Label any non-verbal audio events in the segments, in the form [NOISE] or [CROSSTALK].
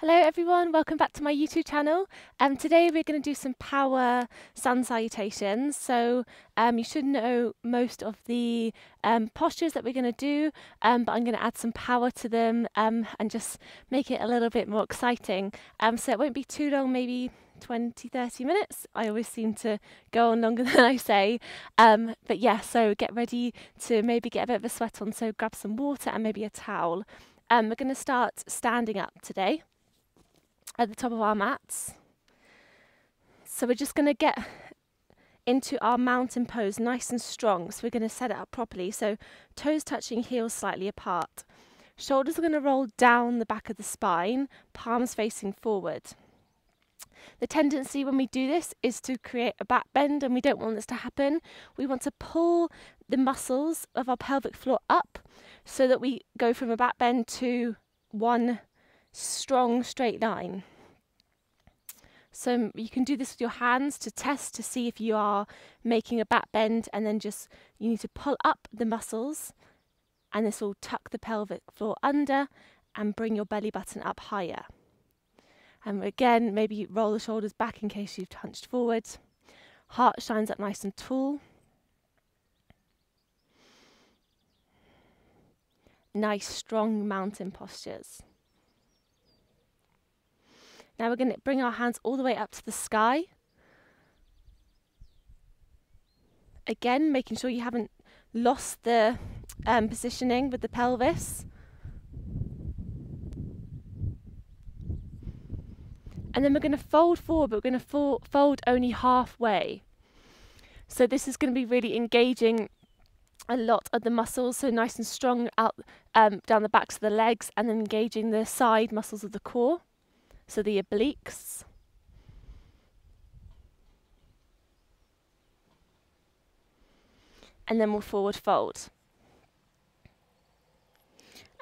Hello everyone, welcome back to my YouTube channel. Um, today we're going to do some power sun salutations. So um, you should know most of the um, postures that we're going to do, um, but I'm going to add some power to them um, and just make it a little bit more exciting. Um, so it won't be too long, maybe 20 30 minutes i always seem to go on longer [LAUGHS] than i say but yeah so get ready to maybe get a bit of a sweat on so grab some water and maybe a towel we're going to start standing up today at the top of our mats. So we're just going to get into our mountain pose nice and strong. So we're going to set it up properly. So toes touching, heels slightly apart. Shoulders are going to roll down the back of the spine, palms facing forward. The tendency when we do this is to create a back bend, and we don't want this to happen. We want to pull the muscles of our pelvic floor up so that we go from a back bend to one strong straight line. So you can do this with your hands to test to see if you are making a back bend and then just you need to pull up the muscles and this will tuck the pelvic floor under and bring your belly button up higher. And again, maybe roll the shoulders back in case you've hunched forward. Heart shines up nice and tall. Nice strong mountain postures. Now we're going to bring our hands all the way up to the sky. Again, making sure you haven't lost the um, positioning with the pelvis. And then we're going to fold forward, but we're going to fold only halfway. So this is going to be really engaging a lot of the muscles, so nice and strong out um, down the backs of the legs, and then engaging the side muscles of the core. So the obliques. And then we'll forward fold.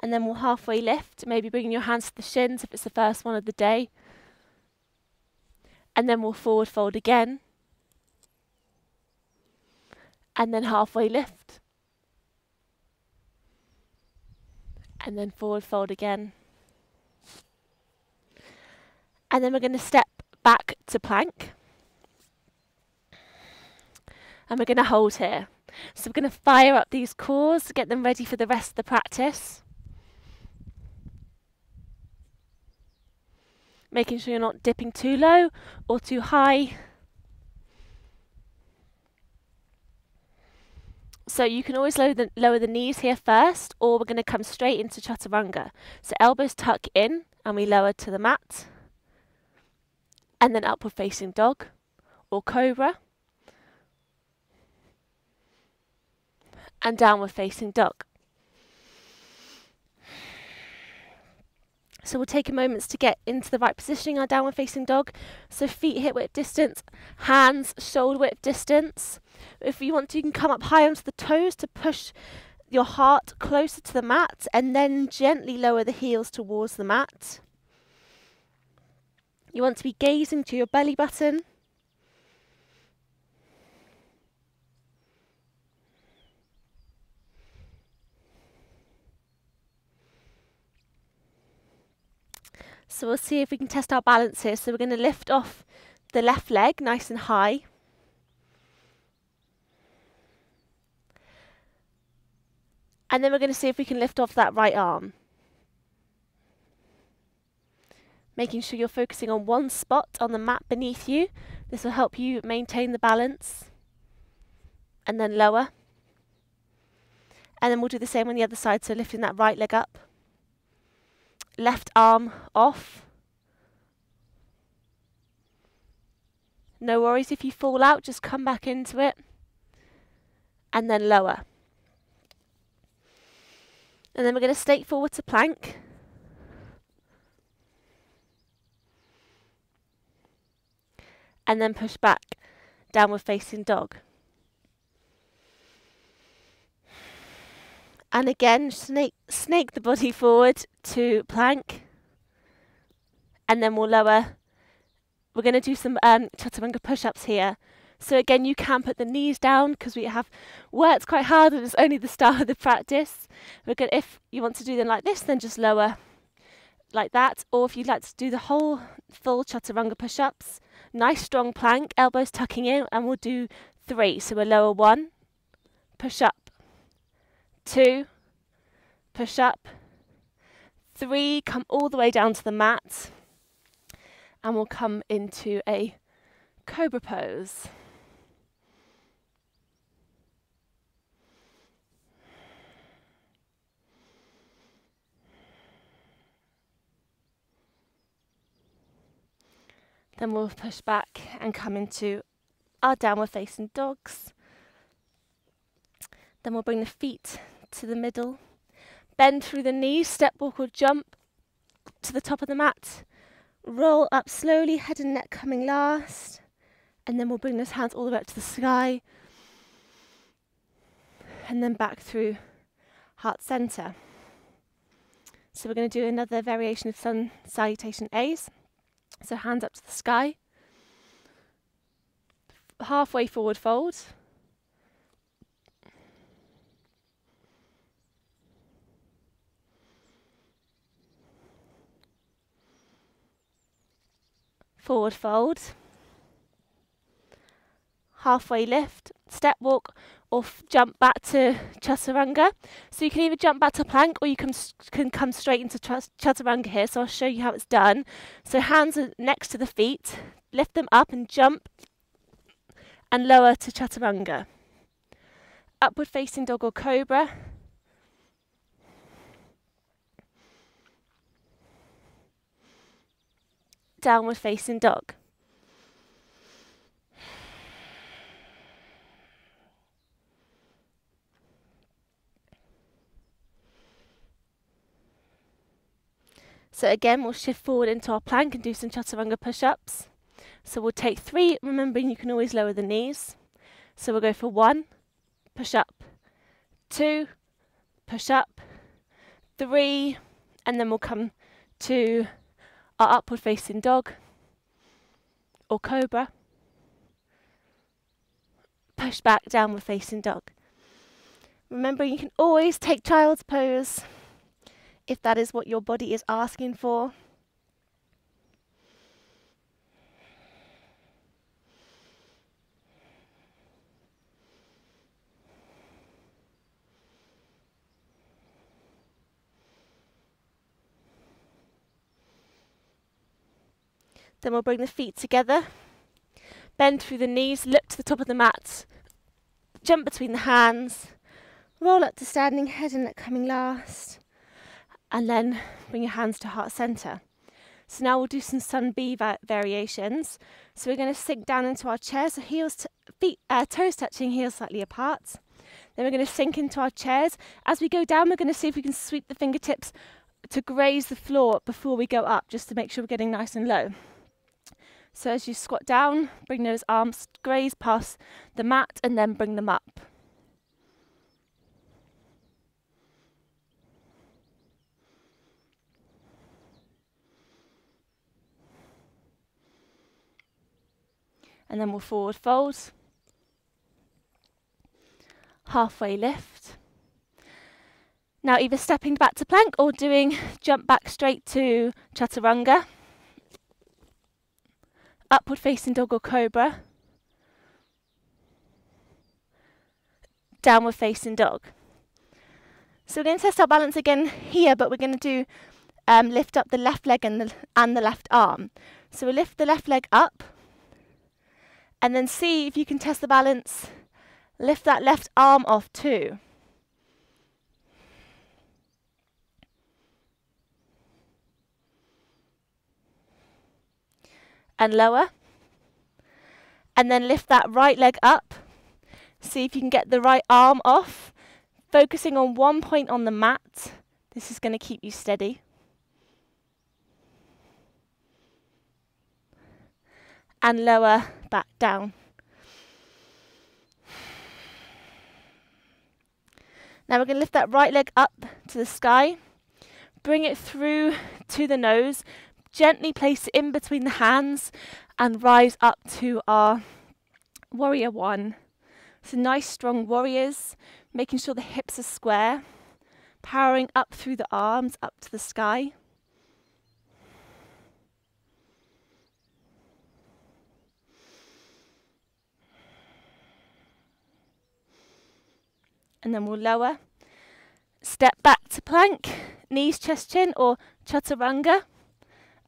And then we'll halfway lift, maybe bringing your hands to the shins if it's the first one of the day. And then we'll forward fold again. And then halfway lift. And then forward fold again. And then we're going to step back to plank. And we're going to hold here. So we're going to fire up these cores to get them ready for the rest of the practice. Making sure you're not dipping too low or too high. So you can always lower the, lower the knees here first, or we're going to come straight into chaturanga. So elbows tuck in, and we lower to the mat and then upward facing dog or cobra and downward facing dog. So we'll take a moment to get into the right positioning, our downward facing dog. So feet hip width distance, hands shoulder width distance. If you want to, you can come up high onto the toes to push your heart closer to the mat and then gently lower the heels towards the mat. You want to be gazing to your belly button. So we'll see if we can test our balance here. So we're going to lift off the left leg nice and high. And then we're going to see if we can lift off that right arm. Making sure you're focusing on one spot on the mat beneath you. This will help you maintain the balance. And then lower. And then we'll do the same on the other side, so lifting that right leg up. Left arm off. No worries if you fall out, just come back into it. And then lower. And then we're going to stake forward to plank. And then push back, downward facing dog. And again, snake, snake the body forward to plank. And then we'll lower. We're going to do some um, chaturanga push-ups here. So again, you can put the knees down because we have worked quite hard and it's only the start of the practice. We're going if you want to do them like this, then just lower, like that, or if you'd like to do the whole full chaturanga push-ups, nice strong plank, elbows tucking in, and we'll do three. So we'll lower one, push up, two, push up, three, come all the way down to the mat, and we'll come into a cobra pose. Then we'll push back and come into our downward facing dogs. Then we'll bring the feet to the middle. Bend through the knees, step walk or jump to the top of the mat. Roll up slowly, head and neck coming last. And then we'll bring those hands all the way up to the sky. And then back through heart center. So we're going to do another variation of sun salutation A's. So hands up to the sky. Halfway forward fold. Forward fold. Halfway lift, step walk, or jump back to chaturanga. So you can either jump back to plank or you can, can come straight into chaturanga here. So I'll show you how it's done. So hands are next to the feet, lift them up and jump and lower to chaturanga. Upward facing dog or cobra. Downward facing dog. So again, we'll shift forward into our plank and do some chaturanga push-ups. So we'll take three, remembering you can always lower the knees. So we'll go for one, push up, two, push up, three, and then we'll come to our upward facing dog or cobra. Push back, downward facing dog. Remember, you can always take child's pose if that is what your body is asking for. Then we'll bring the feet together, bend through the knees, look to the top of the mat, jump between the hands, roll up to standing head and neck coming last and then bring your hands to heart center. So now we'll do some sun B va- variations. So we're going to sink down into our chairs, so heels, feet, uh, toes touching, heels slightly apart. Then we're going to sink into our chairs. As we go down, we're going to see if we can sweep the fingertips to graze the floor before we go up, just to make sure we're getting nice and low. So as you squat down, bring those arms graze past the mat and then bring them up. And then we'll forward fold, halfway lift. Now either stepping back to plank or doing jump back straight to chaturanga, upward facing dog or cobra, downward facing dog. So we're going to test our balance again here, but we're going to do um, lift up the left leg and the, and the left arm. So we lift the left leg up, and then see if you can test the balance. Lift that left arm off too. And lower. And then lift that right leg up. See if you can get the right arm off. Focusing on one point on the mat. This is going to keep you steady. And lower back down. Now we're going to lift that right leg up to the sky, bring it through to the nose, gently place it in between the hands and rise up to our warrior one. So nice strong warriors, making sure the hips are square, powering up through the arms up to the sky. And then we'll lower. Step back to plank, knees, chest, chin, or chaturanga,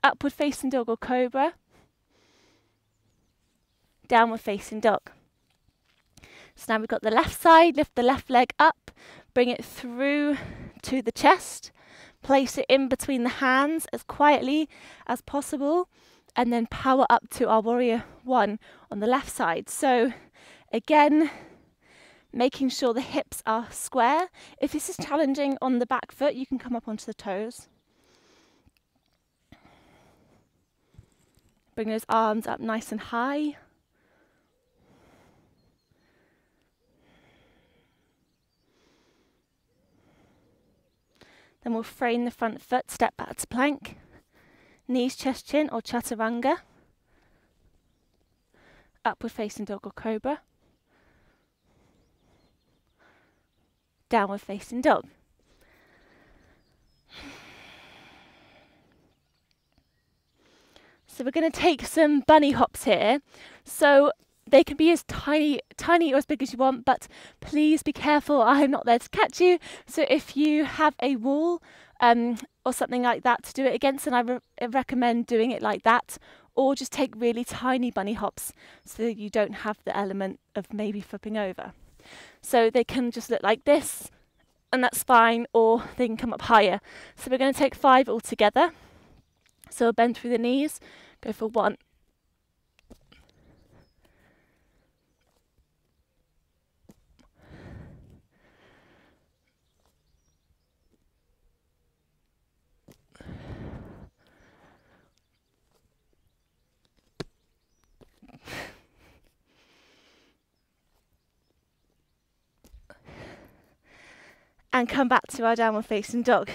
upward facing dog or cobra, downward facing dog. So now we've got the left side, lift the left leg up, bring it through to the chest, place it in between the hands as quietly as possible, and then power up to our warrior one on the left side. So again, making sure the hips are square. If this is challenging on the back foot, you can come up onto the toes. Bring those arms up nice and high. Then we'll frame the front foot, step back to plank. Knees, chest, chin or chaturanga. Upward facing dog or cobra. Downward facing dog. So we're going to take some bunny hops here. So they can be as tiny, tiny or as big as you want, but please be careful. I'm not there to catch you. So if you have a wall um, or something like that to do it against, then I re recommend doing it like that. Or just take really tiny bunny hops so you don't have the element of maybe flipping over. So they can just look like this, and that's fine, or they can come up higher. So we're going to take five all together. So bend through the knees, go for one, and come back to our downward facing dog.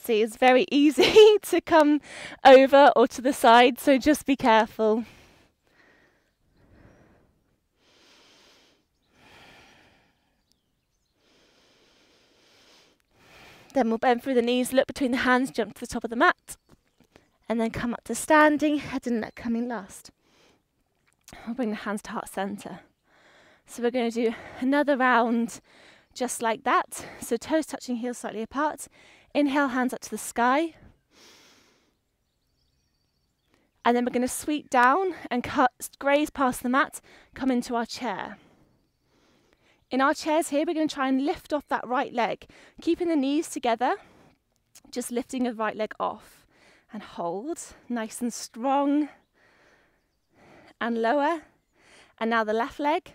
See, it's very [LAUGHS] easy [LAUGHS] to come over or to the side, so just be careful. Then we'll bend through the knees, look between the hands, jump to the top of the mat, and then come up to standing, head and neck coming last. We'll bring the hands to heart center. So we're going to do another round just like that. So toes touching heels slightly apart. Inhale, hands up to the sky. And then we're going to sweep down and cut, graze past the mat, come into our chair. In our chairs here, we're going to try and lift off that right leg, keeping the knees together, just lifting the right leg off and hold, nice and strong, and lower. And now the left leg,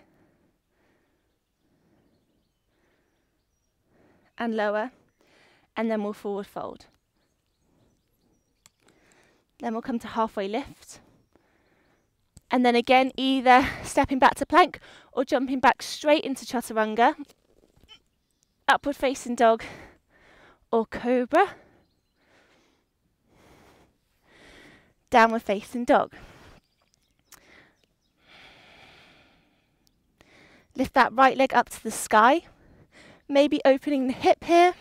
and lower, and then we'll forward fold. Then we'll come to halfway lift. And then again, either stepping back to plank or jumping back straight into chaturanga, upward facing dog or cobra, downward facing dog. Lift that right leg up to the sky maybe opening the hip here.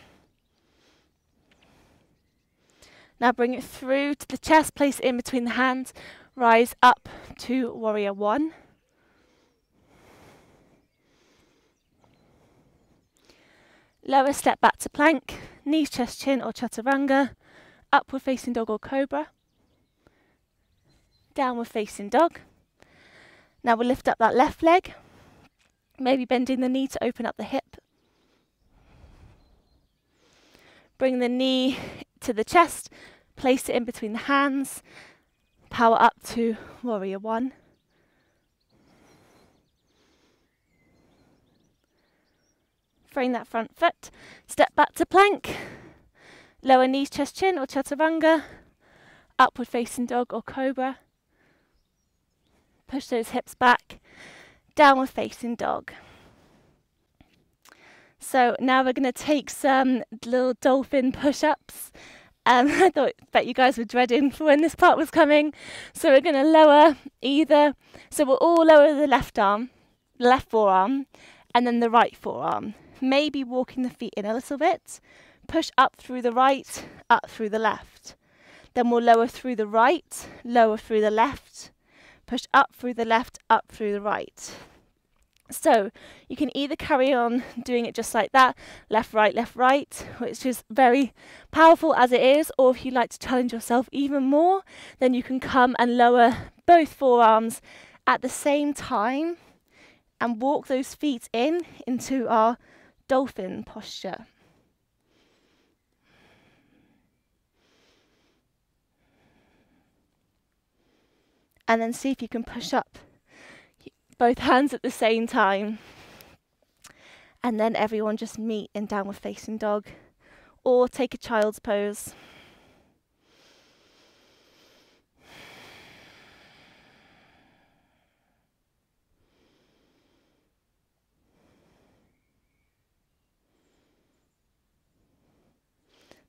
Now bring it through to the chest, place in between the hands, rise up to warrior one. Lower step back to plank, knees, chest, chin or chaturanga, upward facing dog or cobra, downward facing dog. Now we'll lift up that left leg, maybe bending the knee to open up the hip. Bring the knee to the chest, place it in between the hands, power up to warrior one. Frame that front foot, step back to plank, lower knees, chest, chin or chaturanga, upward facing dog or cobra. Push those hips back, downward facing dog. So now we're going to take some little dolphin push-ups. Um, [LAUGHS] I thought bet you guys were dreading for when this part was coming. So we're going to lower either, so we'll all lower the left arm, left forearm, and then the right forearm. Maybe walking the feet in a little bit. Push up through the right, up through the left. Then we'll lower through the right, lower through the left. Push up through the left, up through the right. So you can either carry on doing it just like that, left, right, left, right, which is very powerful as it is, or if you like to challenge yourself even more, then you can come and lower both forearms at the same time and walk those feet in into our dolphin posture. And then see if you can push up both hands at the same time. And then everyone just meet in downward facing dog or take a child's pose.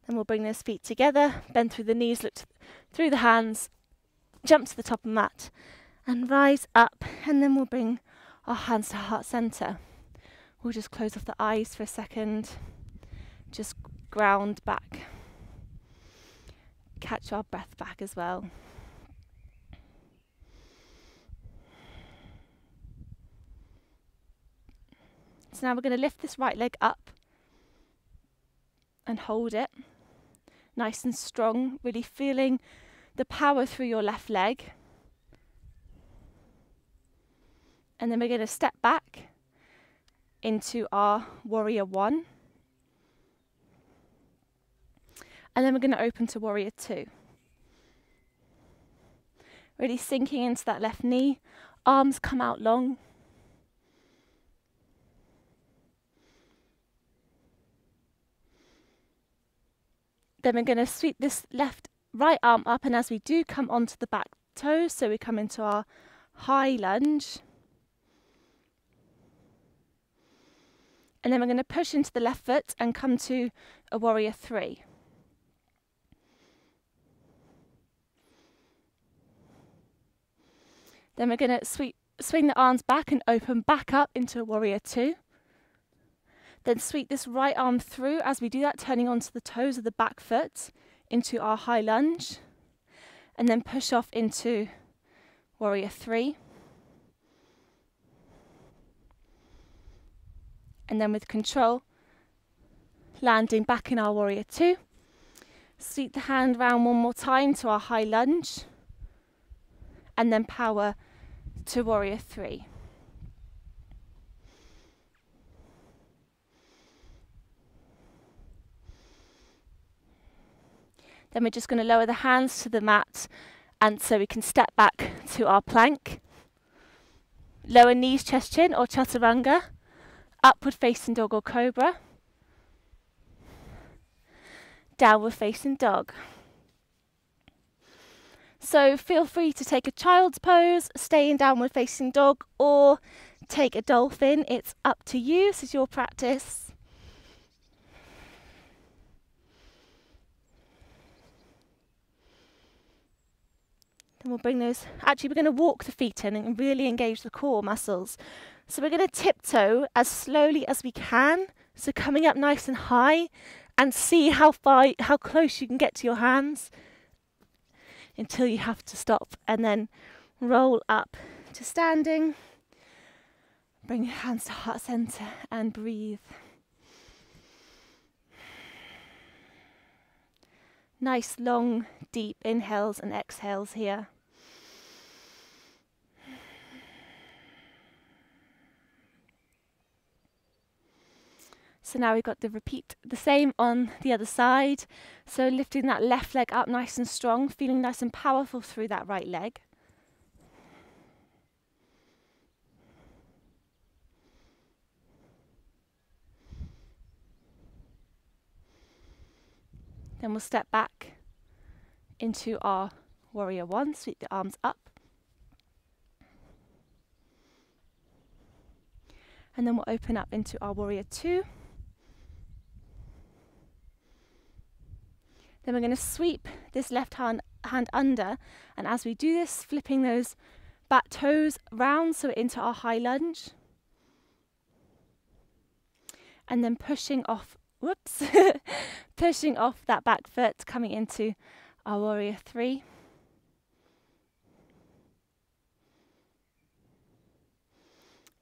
Then we'll bring those feet together, bend through the knees, look through the hands, jump to the top of the mat, and rise up, and then we'll bring our hands to heart center. We'll just close off the eyes for a second, just ground back, catch our breath back as well. So now we're going to lift this right leg up and hold it nice and strong, really feeling the power through your left leg. And then we're going to step back into our warrior one. And then we're going to open to warrior two. Really sinking into that left knee, arms come out long. Then we're going to sweep this left right arm up, and as we do, come onto the back toes. So we come into our high lunge. And then we're going to push into the left foot and come to a warrior three. Then we're going to sweep, swing the arms back and open back up into a warrior two. Then sweep this right arm through as we do that, turning onto the toes of the back foot into our high lunge. And then push off into warrior three. And then with control, landing back in our warrior two. Sweep the hand round one more time to our high lunge, and then power to warrior three. Then we're just going to lower the hands to the mat and so we can step back to our plank. Lower knees, chest, chin or chaturanga upward facing dog or cobra, downward facing dog. So feel free to take a child's pose, stay in downward facing dog, or take a dolphin. It's up to you. This is your practice. Then we'll bring those. Actually, we're going to walk the feet in and really engage the core muscles. So we're going to tiptoe as slowly as we can. So coming up nice and high and see how far, how close you can get to your hands until you have to stop and then roll up to standing. Bring your hands to heart center and breathe. Nice long deep inhales and exhales here. So now we've got the repeat the same on the other side. So lifting that left leg up nice and strong, feeling nice and powerful through that right leg. Then we'll step back into our warrior one, sweep the arms up. And then we'll open up into our warrior two. Then we're going to sweep this left hand, hand under, and as we do this, flipping those back toes round so into our high lunge. And then pushing off, whoops, [LAUGHS] pushing off that back foot, coming into our warrior three.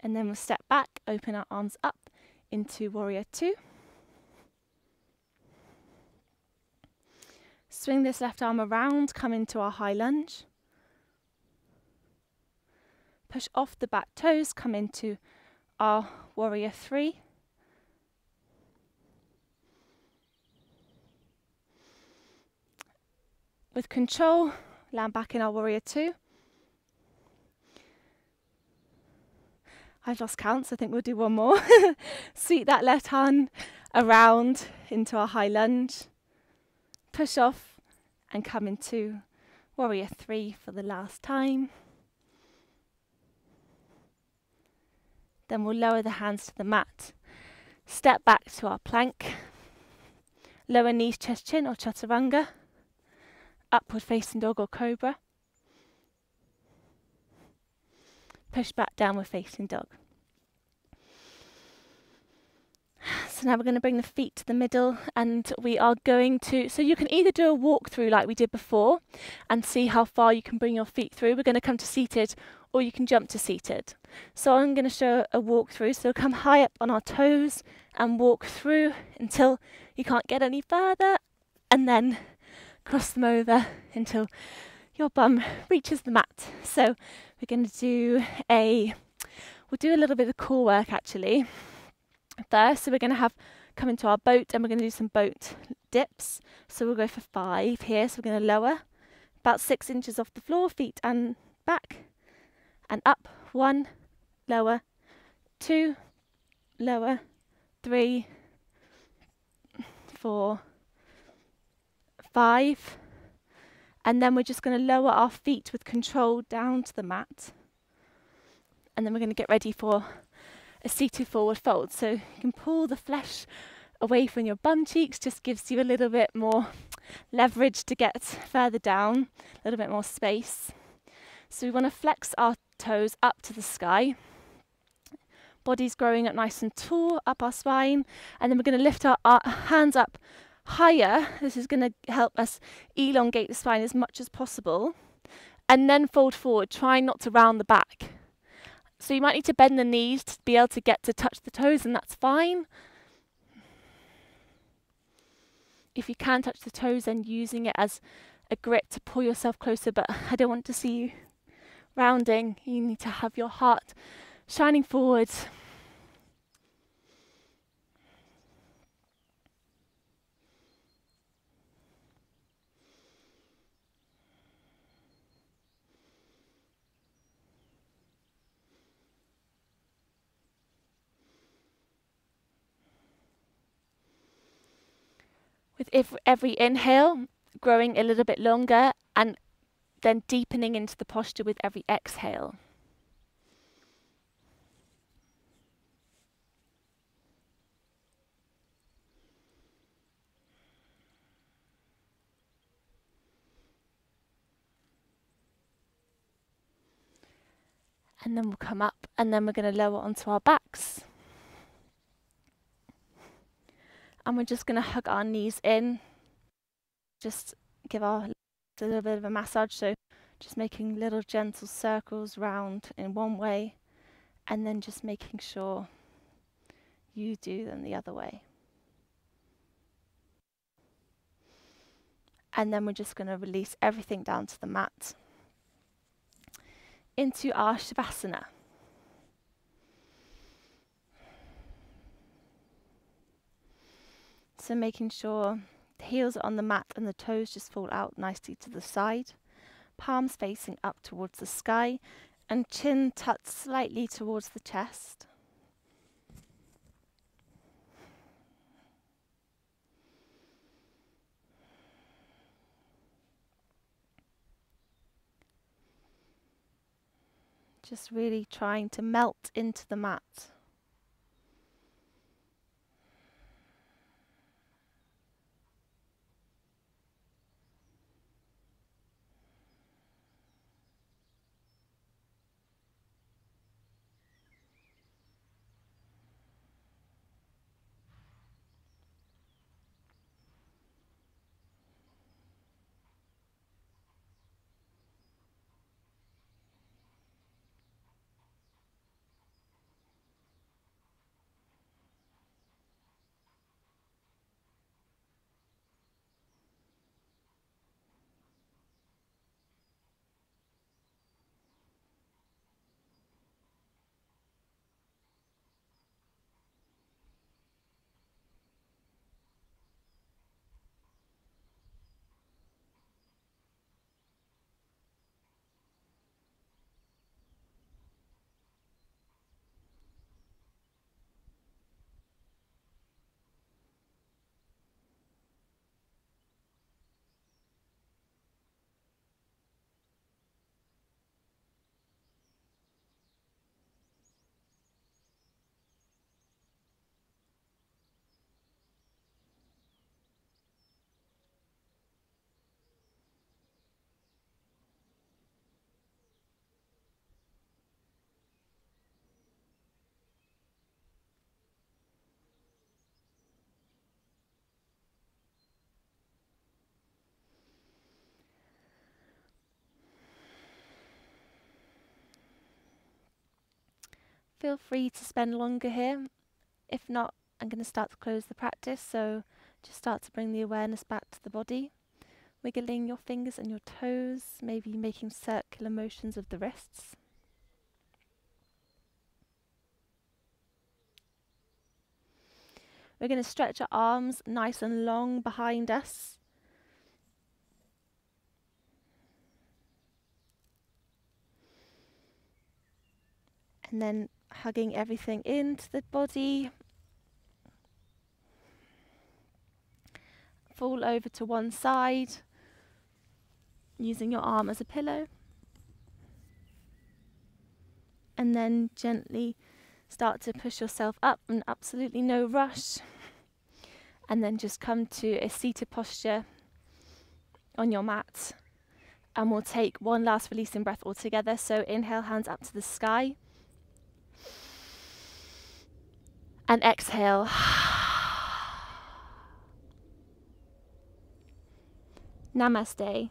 And then we'll step back, open our arms up into warrior two. Swing this left arm around, come into our high lunge. Push off the back toes, come into our warrior three. With control, land back in our warrior two. I've lost count, so I think we'll do one more. [LAUGHS] Sweep that left hand around into our high lunge. Push off and come into warrior three for the last time. Then we'll lower the hands to the mat. Step back to our plank. Lower knees, chest, chin or chaturanga. Upward facing dog or cobra. Push back downward facing dog. So now we're going to bring the feet to the middle and we are going to, so you can either do a walk through like we did before and see how far you can bring your feet through. We're going to come to seated or you can jump to seated. So I'm going to show a walk through. So come high up on our toes and walk through until you can't get any further and then cross them over until your bum reaches the mat. So we're going to do a, we'll do a little bit of core work actually first. So we're going to have come into our boat and we're going to do some boat dips. So we'll go for five here. So we're going to lower about six inches off the floor, feet and back and up. One, lower, two, lower, three, four, five. And then we're just going to lower our feet with control down to the mat. And then we're going to get ready for a seated forward fold. So you can pull the flesh away from your bum cheeks, just gives you a little bit more leverage to get further down, a little bit more space. So we want to flex our toes up to the sky. Body's growing up nice and tall up our spine, and then we're going to lift our, our hands up higher. This is going to help us elongate the spine as much as possible, and then fold forward. trying not to round the back. So you might need to bend the knees to be able to get to touch the toes, and that's fine. If you can touch the toes, then using it as a grip to pull yourself closer, but [LAUGHS] I don't want to see you rounding. You need to have your heart shining forwards. With every inhale, growing a little bit longer and then deepening into the posture with every exhale. And then we'll come up and then we're going to lower onto our backs. And we're just going to hug our knees in. Just give our a little bit of a massage. So just making little gentle circles round in one way and then just making sure you do them the other way. And then we're just going to release everything down to the mat into our Shavasana. So making sure the heels are on the mat and the toes just fall out nicely to the side. Palms facing up towards the sky and chin tucked slightly towards the chest. Just really trying to melt into the mat. Feel free to spend longer here. If not, I'm going to start to close the practice, so just start to bring the awareness back to the body. Wiggling your fingers and your toes, maybe making circular motions of the wrists. We're going to stretch our arms nice and long behind us. And then hugging everything into the body. Fall over to one side, using your arm as a pillow. And then gently start to push yourself up and absolutely no rush. And then just come to a seated posture on your mat. And we'll take one last releasing breath all together. So inhale, hands up to the sky. And exhale. [SIGHS] Namaste.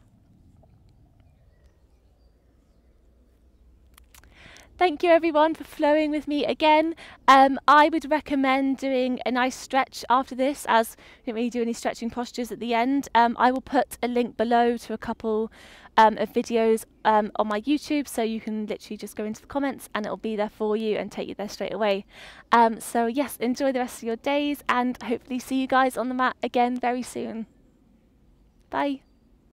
Thank you everyone for flowing with me again. Um, I would recommend doing a nice stretch after this as we don't really do any stretching postures at the end. Um, I will put a link below to a couple um, of videos um, on my YouTube so you can literally just go into the comments and it'll be there for you and take you there straight away. Um, so yes, enjoy the rest of your days and hopefully see you guys on the mat again very soon. Bye.